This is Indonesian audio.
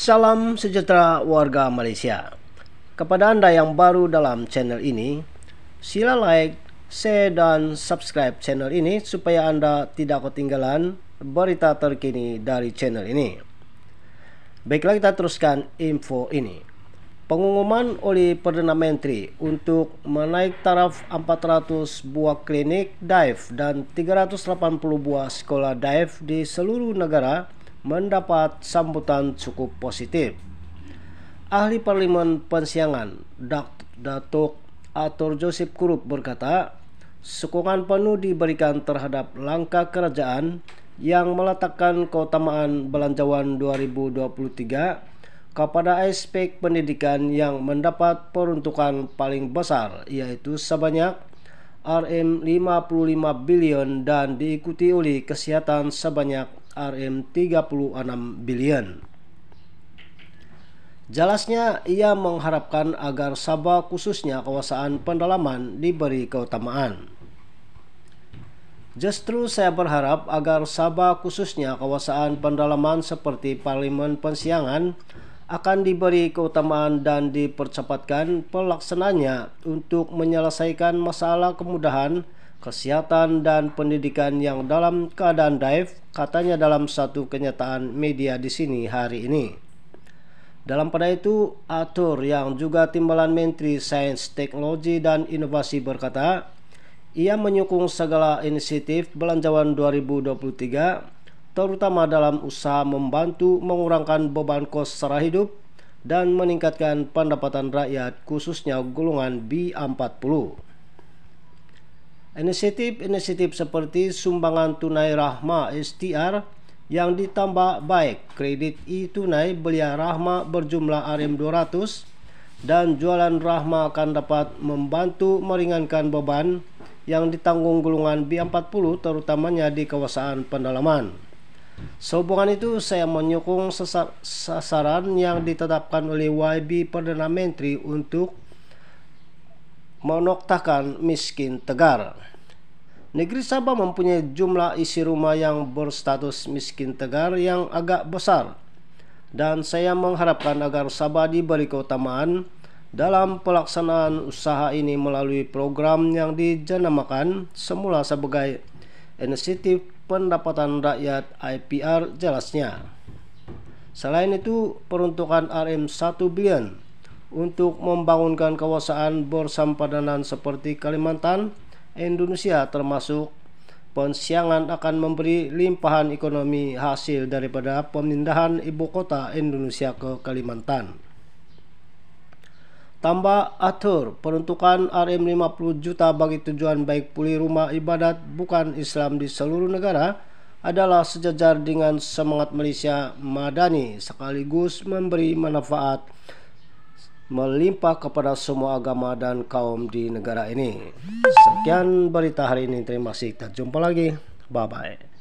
Salam sejahtera warga Malaysia. Kepada Anda yang baru dalam channel ini, sila like, share dan subscribe channel ini supaya Anda tidak ketinggalan berita terkini dari channel ini. Baiklah kita teruskan info ini. Pengumuman oleh Perdana Menteri untuk menaik taraf 400 buah klinik dive dan 380 buah sekolah dive di seluruh negara mendapat sambutan cukup positif. Ahli Parlimen Pensiangan Datuk Atur Joseph Kurup berkata, sokongan penuh diberikan terhadap langkah kerajaan yang meletakkan keutamaan belanjawan 2023 kepada aspek pendidikan yang mendapat peruntukan paling besar yaitu sebanyak RM 55 bilion dan diikuti oleh kesehatan sebanyak RM36 bilion. Jelasnya ia mengharapkan agar Sabah khususnya kawasan pendalaman diberi keutamaan. Justru saya berharap agar Sabah khususnya kawasan pendalaman seperti Parlimen Pensiangan akan diberi keutamaan dan dipercepatkan pelaksanaannya untuk menyelesaikan masalah kemudahan kesehatan dan pendidikan yang dalam keadaan dive, katanya dalam satu kenyataan media di sini hari ini. Dalam pada itu, Atur yang juga timbalan Menteri Sains, Teknologi dan Inovasi berkata, ia menyokong segala inisiatif belanjawan 2023 terutama dalam usaha membantu mengurangkan beban kos secara hidup dan meningkatkan pendapatan rakyat khususnya golongan B40. Inisiatif-inisiatif seperti sumbangan tunai Rahma STR yang ditambah baik kredit e-tunai belia Rahma berjumlah RM200 dan jualan Rahma akan dapat membantu meringankan beban yang ditanggung golongan B40 terutamanya di kawasan pendalaman. Sehubungan itu saya menyokong sasaran yang ditetapkan oleh YB Perdana Menteri untuk menoktakan miskin tegar. Negeri Sabah mempunyai jumlah isi rumah yang berstatus miskin tegar yang agak besar dan saya mengharapkan agar Sabah diberi keutamaan dalam pelaksanaan usaha ini melalui program yang dijenamakan semula sebagai Inisiatif Pendapatan Rakyat IPR jelasnya. Selain itu, peruntukan RM1 bilion untuk membangunkan kawasan bersampadanan seperti Kalimantan, Indonesia termasuk pensiangan akan memberi limpahan ekonomi hasil daripada pemindahan ibu kota Indonesia ke Kalimantan. Tambah atur peruntukan RM50 juta bagi tujuan baik pulih rumah ibadat bukan Islam di seluruh negara adalah sejajar dengan semangat Malaysia Madani sekaligus memberi manfaat melimpah kepada semua agama dan kaum di negara ini. Sekian berita hari ini. Terima kasih. Kita jumpa lagi. Bye-bye.